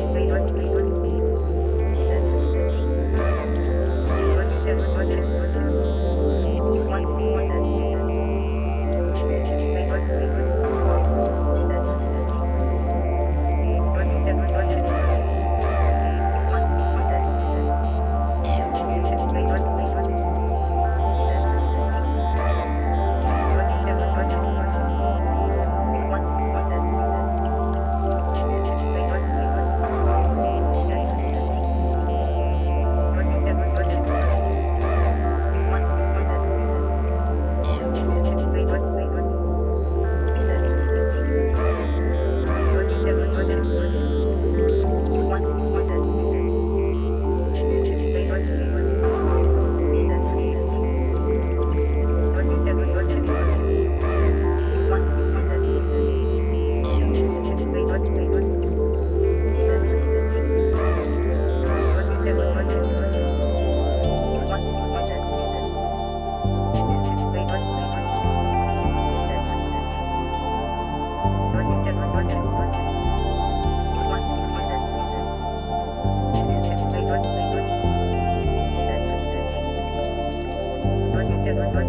Thank you.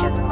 together.